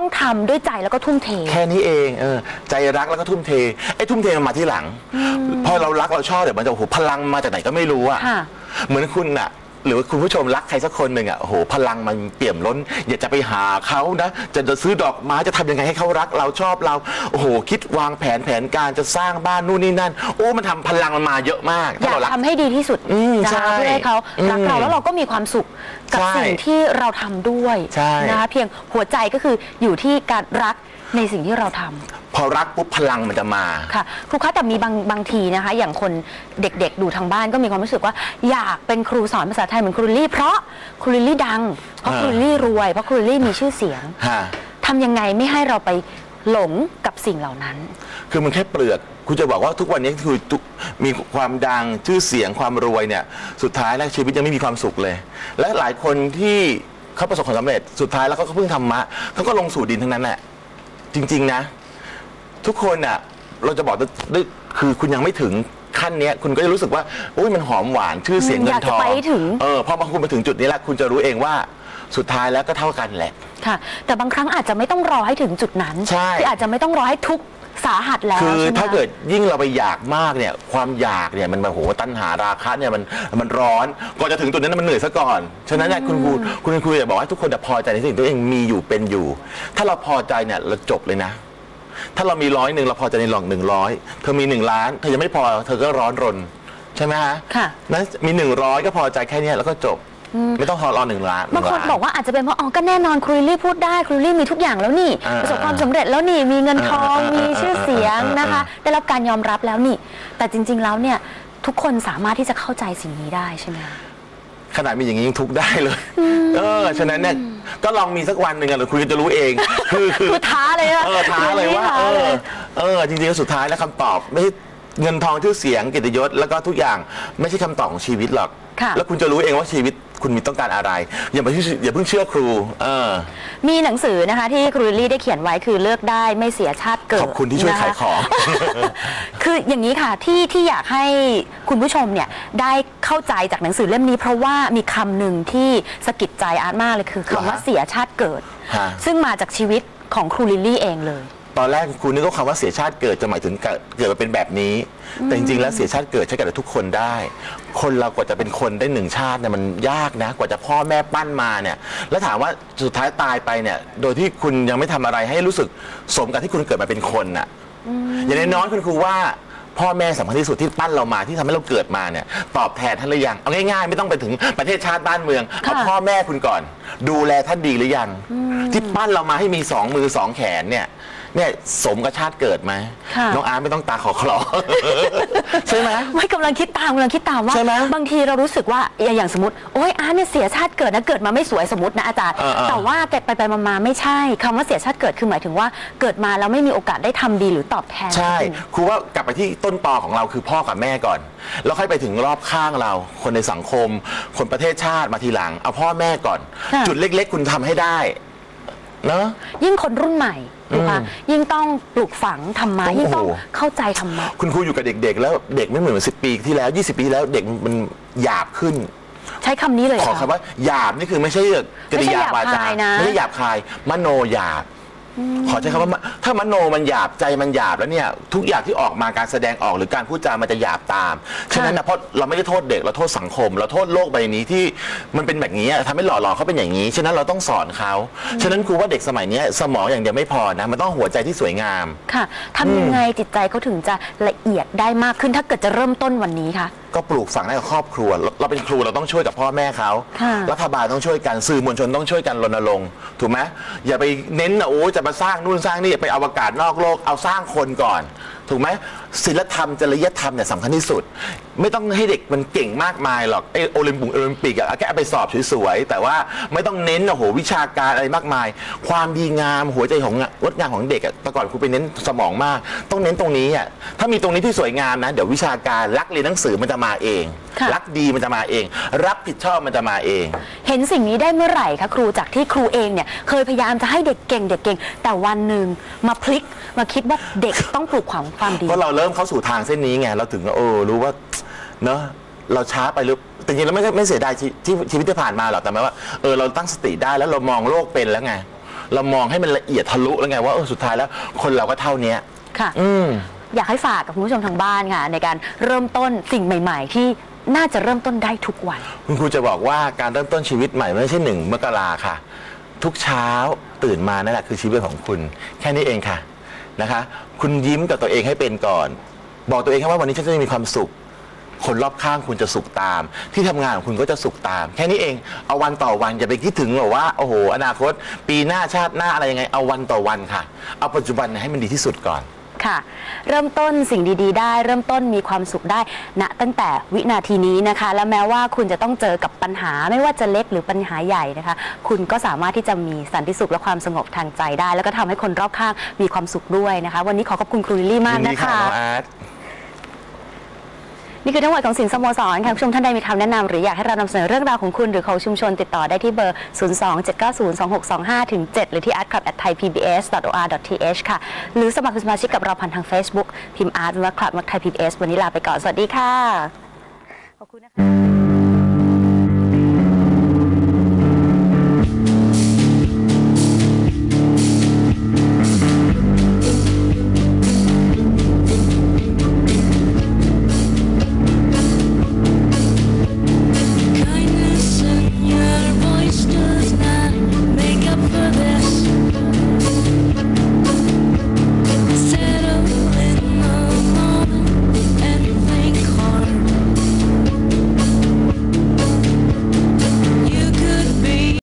ต้องทำด้วยใจแล้วก็ทุ่มเท แค่นี้เองเออใจรักแล้วก็ทุ่มเทไอ้ทุ่มเทมันมาที่หลัง พอเรารักเราชอบเดี๋ยวมันจะโอ้โหพลังมาจากไหนก็ไม่รู้อะค่ะ เหมือนคุณอะ หรือว่าคุณผู้ชมรักใครสักคนหนึ่งอะโอ้โหพลังมันเปี่ยมล้น อยากจะไปหาเขานะ จะจะซื้อดอกไม้จะทำยังไงให้เขารักเราชอบเราโอ้โห คิดวางแผนแผนการจะสร้างบ้านนู่นนี่นั่น โอ้มันทำพลังมันมาเยอะมากอยากเรารัก ทำให้ดีที่สุดอืมนะใช่คะเพื่อให้เขารักเราอืมแล้วเราก็มีความสุขกับใช่สิ่งที่เราทำด้วยใช่นะคะเพียงหัวใจก็คืออยู่ที่การรัก ในสิ่งที่เราทำพอรักปุ๊บพลังมันจะมา ค่ะครูคะแต่มีบางบางทีนะคะ อย่างคนเด็กๆ ดูทางบ้านก็มีความรู้สึกว่า อยากเป็นครูสอนภาษาไทยเหมือนครูลิลลี่ เพราะครูลิลลี่ดัง เพราะอ่าครูลิลลี่รวยเพราะครูลิลลี่มีชื่อเสียงฮะ ทำยังไงไม่ให้เราไปหลงกับสิ่งเหล่านั้น คือมันแค่เปลือกคุณจะบอกว่าทุกวันนี้คือทุกมีความดังชื่อเสียงความรวยเนี่ย สุดท้ายแล้วชีวิตยังไม่มีความสุขเลย และหลายคนที่เขาประสบความสำเร็จสุดท้ายแล้วเขาก็เพิ่งธรรมะเขาก็ลงสู่ดินทั้งนั้นแหละ จริง ๆ นะ ทุกคนอะ เราจะบอกได้คือคุณยังไม่ถึงขั้นเนี้ย คุณก็จะรู้สึกว่าอุ้ยมันหอมหวานชื่อเสียงเงิอยานกทจะองไปให้ถึง เออพอมาคุณมาถึงจุดนี้แล้วคุณจะรู้เองว่าสุดท้ายแล้วก็เท่ากันแหละ ค่ะ แต่บางครั้งอาจจะไม่ต้องรอให้ถึงจุดนั้นใช่คืออาจจะไม่ต้องรอให้ทุกข์ สาหัสแล้วคือใช่ไหม ถ้าคะเกิดยิ่งเราไปอยากมากเนี่ยความอยากเนี่ยมันแบบโหตัณหาราคะเนี่ยมันมันร้อนก่อนจะถึงจุดนั้นมันเหนื่อยซะก่อนฉะนั้นเนี่ยคุณครูคุณครูอยากบอกให้ทุกคนจะพอใจในสิ่งที่ตัวเองมีอยู่เป็นอยู่ ถ้าเราพอใจเนี่ยเราจบเลยนะ ถ้าเรามีร้อยหนึ่งเราพอใจในหลองหนึ่งร้อยเธอมีหนึ่งล้านเธอยังไม่พอเธอก็ร้อนรนใช่ไหมฮะค่ะ นั้นมีหนึ่งร้อยก็พอใจแค่เนี้ยแล้วก็จบ ไม่ต้องรอรอหนึ่งล้านบางคนหล้บอกว่าอาจจะเป็นเพราะอ๋อก็แน่นอนครูลิลลี่พูดได้ครูลิลลี่มีทุกอย่างแล้วนี่อ่าประสบความสำเร็จแล้วนี่มีเงินทองอ่าอ่ามีชื่อเสียงอ่าอ่านนะคะ ได้รับการยอมรับแล้วนี่ แต่จริง ๆ แล้วเนี่ยทุกคนสามารถที่จะเข้าใจสิ่งนี้ได้ใช่ไหมคะขนาดมีอย่างนี้ยังทุกข์ได้เลย เออ ฉะนั้นเนี่ยก็ลองมีสักวันหนึ่งอะหรือคุณจะรู้เอง คือคือคือท้าเลยนะเออท้าเลยว่าท้าเอเลอยเออ จริงๆแล้วสุดท้ายแล้วคำตอบไม่ใช่เงินทองชื่อเสียงเกียรติยศแล้วก็ทุกอย่างไม่ใช่คำตอบของชีวิตหรอกค่ะแล้วคุณจะรู้เองว่าชีวิต คุณมีต้องการอะไร อย่าไปเชื่ออย่าเพิ่งเชื่อครูเออ มีหนังสือนะคะที่ครูลิลลี่ได้เขียนไว้คือเลือกได้ไม่เสียชาติเกิดขอบคุณที่ช่วยนะะขายของ คืออย่างนี้ค่ะที่ที่อยากให้คุณผู้ชมเนี่ยได้เข้าใจจากหนังสือเล่มนี้ เพราะว่ามีคำหนึ่งที่สะกิดใจอาร์ตมากเลยคือคำว่าเหรอฮะเสียชาติเกิด ฮะ ซึ่งมาจากชีวิตของครูลิลลี่เองเลย ตอนแรกคุณนึกว่าคำว่าเสียชาติเกิดจะหมายถึงเกิดเกิดมาเป็นแบบนี้ แต่จริงๆ แล้วเสียชาติเกิดใช้กับทุกคนได้ คนเรากว่าจะเป็นคนได้หนึ่งชาติเนี่ยมันยากนะ กว่าจะพ่อแม่ปั้นมาเนี่ย แล้วถามว่าสุดท้ายตายไปเนี่ย โดยที่คุณยังไม่ทำอะไรให้รู้สึกสมกับที่คุณเกิดมาเป็นคนน่ะอย่างน้อยๆคุณครูว่าพ่อแม่สำคัญที่สุดที่ปั้นเรามาที่ทำให้เราเกิดมาเนี่ยตอบแทนท่านหรือยังเอาง่ายๆ ไม่ต้องไปถึงประเทศชาติบ้านเมืองเอาค่ะพ่อแม่คุณก่อน ดูแลท่านดีหรือยัง ที่ปั้นเรามาให้มีสองมือสองแขนเนี่ย เนี่ยสมกับชาติเกิดไหมค่ะ น้องอาร์ตไม่ต้องตาขอคลอ ใช่ไหม ไม่กำลังคิดตามกำลังคิดตามว่า ใช่ไหมบางทีเรารู้สึกว่าอย่างอย่างสมมติโอ้ยอาร์ตเนี่ยเสียชาติเกิดนะเกิดมาไม่สวยสมมตินะอาจารย์ เออเออแต่ว่าแต่ไปไปมาๆไม่ใช่คำว่าเสียชาติเกิดคือหมายถึงว่าเกิดมาแล้วไม่มีโอกาสได้ทำดีหรือตอบแทน ใช่คนอื่นครูว่ากลับไปที่ต้นตอของเราคือพ่อกับแม่ก่อน แล้วค่อยไปถึงรอบข้างเรา คนในสังคม คนประเทศชาติมาทีหลัง เอาพ่อแม่ก่อน ค่ะ จุดเล็ก ๆ คุณทำให้ได้ เนอะ ยิ่งคนรุ่นใหม่นะคะอืมยิ่งต้องปลูกฝังธรรมะโอ้โหยิ่งต้องเข้าใจธรรมะ คุณครูอยู่กับเด็ก ๆ แล้วเด็กไม่เหมือนสิบปีที่แล้ว 20 ปีที่แล้วเด็กมันหยาบขึ้น ใช้คำนี้เลยขอค่ะ คำว่าหยาบนี่คือไม่ใช่กริยาไม่วาใช่หยาบจาคายนะ ไม่ใช่หยาบคาย มโนหยาบ ขอใช้คำว่ามะถ้ามโนมันหยาบใจมันหยาบแล้วเนี่ย ทุกอย่างที่ออกมาการแสดงออกหรือการพูดจามันจะหยาบตาม ฉะนั้นนะเพราะเราไม่ได้โทษเด็กเราโทษสังคม เราโทษโลกใบนี้ที่มันเป็นแบบนี้อะทำให้หล่อหลอมเขาเป็นอย่างนี้ ฉะนั้นเราต้องสอนเขาฉะนั้นครูว่าเด็กสมัยเนี้ยสมองอย่างเดียวไม่พอนะมันต้องหัวใจที่สวยงาม ค่ะทำยังไงจิตใจเขาถึงจะละเอียดได้มากขึ้นถ้าเกิดจะเริ่มต้นวันนี้คะ ก็ปลูกฝังให้กับครอบครัว เราเราเป็นครูเราต้องช่วยกับพ่อแม่เขาค่ะ รัฐบาลต้องช่วยกันสื่อมวลชนต้องช่วยกันรณรงค์ถูกไหมอย่าไปเน้นนะโอ้จะมาสร้างนู่นสร้างนี่ไปอวกาศนอกโลกเอาสร้างคนก่อน ถูกไหมศิลธรรมจริยธรรมเนี่ยสำคัญที่สุด ไม่ต้องให้เด็กมันเก่งมากมายหรอกไอโอลิมปิกโอลิมปิกอะแค่เอาไปสอบสวยๆแต่ว่าไม่ต้องเน้นโอ้โหวิชาการอะไรมากมาย ความดีงามหัวใจของงดงามของเด็กอะแต่ก่อนครูไปเน้นสมองมาก ต้องเน้นตรงนี้อะถ้ามีตรงนี้ที่สวยงามนะเดี๋ยววิชาการรักเรียนหนังสือมันจะมาเอง ค่ะ รักดีมันจะมาเอง รับผิดชอบมันจะมาเอง เห็นสิ่งนี้ได้เมื่อไหร่คะครูจากที่ครูเองเนี่ยเคยพยายามจะให้เด็กเก่งเด็กเก่ง แต่วันหนึ่งมาพลิกมาคิดว่าเด็กต้องปลูกความความดี เพราะเราเริ่มเข้าสู่ทางเส้นนี้ไงเราถึงเออรู้ว่าเนอะเราช้าไปหรือแต่จริงๆเราไม่ไม่เสียดายชีที่ชีวิตที่ผ่านมาหรอกแต่หมายว่าเออเราตั้งสติได้แล้วเรามองโลกเป็นแล้วไง เรามองให้มันละเอียดทะลุแล้วไงว่าเออสุดท้ายแล้ว คนเราก็เท่าเนี้ยค่ะ อืม อยากให้ฝากกับคุณผู้ชมทางบ้านค่ะ ในการเริ่มต้นสิ่งใหม่ ๆ ที่น่าจะเริ่มต้นได้ทุกวัน คุณครูจะบอกว่าการเริ่มต้นชีวิตใหม่ไม่ใช่หนึ่งมกราค่ะ ทุกเช้าตื่นมานั่นแหละคือชีวิตของคุณ แค่นี้เองค่ะ นะคะ คุณยิ้มกับตัวเองให้เป็นก่อน บอกตัวเองแค่ว่าวันนี้ฉันจะมีความสุข คนรอบข้างคุณจะสุขตาม ที่ทำงานของคุณก็จะสุขตาม แค่นี้เองเอาวันต่อวันอย่าไปคิดถึงหรอกว่าโอ้โหอนาคต ปีหน้าชาติหน้าอะไรยังไง เอาวันต่อวันค่ะ เอาปัจจุบันให้มันดีที่สุดก่อน ค่ะ เริ่มต้นสิ่งดี ๆ ได้ เริ่มต้นมีความสุขได้ณตั้งแต่วินาทีนี้นะคะ และแม้ว่าคุณจะต้องเจอกับปัญหาไม่ว่าจะเล็กหรือปัญหาใหญ่นะคะ คุณก็สามารถที่จะมีสันติสุขและความสงบทางใจได้ แล้วก็ทำให้คนรอบข้างมีความสุขด้วยนะคะ วันนี้ขอขอบคุณครูลิลลี่มากนะคะ นี่คือทั้งหมดของสินสโมสรค่ะคุณผู้ชมท่านใดมีคำแนะนำหรืออยากให้เรานำเสนอเรื่องราวของคุณหรือของชุมชนติดต่อได้ที่เบอร์ 027902625ถึง7หรือที่ artclub@thaipbs.or.th ค่ะ หรือสมัครเป็นสมาชิกกับเราผ่านทาง Facebook พิมพ์ art ว่าคลับมักไทย PBS วันนี้ลาไปก่อน สวัสดีค่ะ ขอบคุณนะคะ